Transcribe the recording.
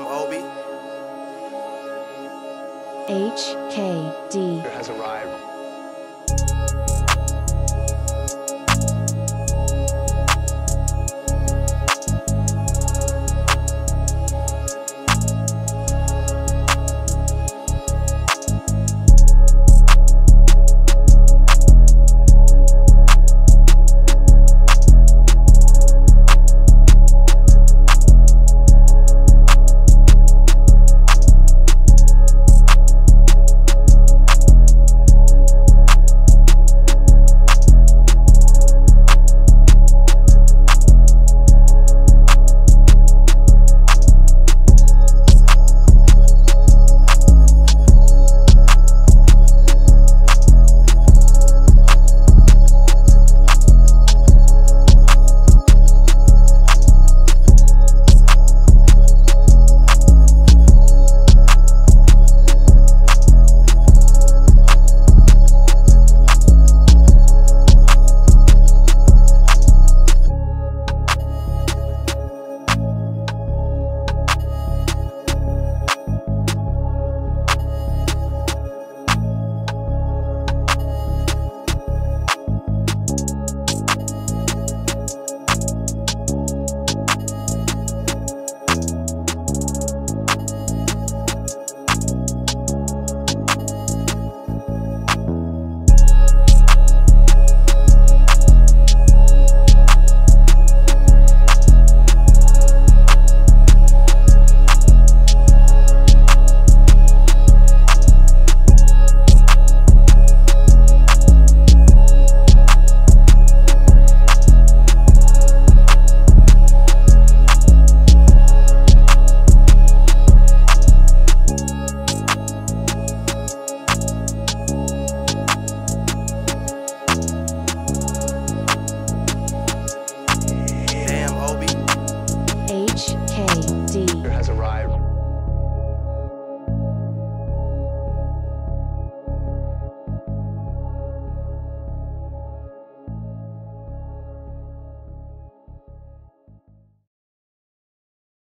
am Obi. HKD has arrived.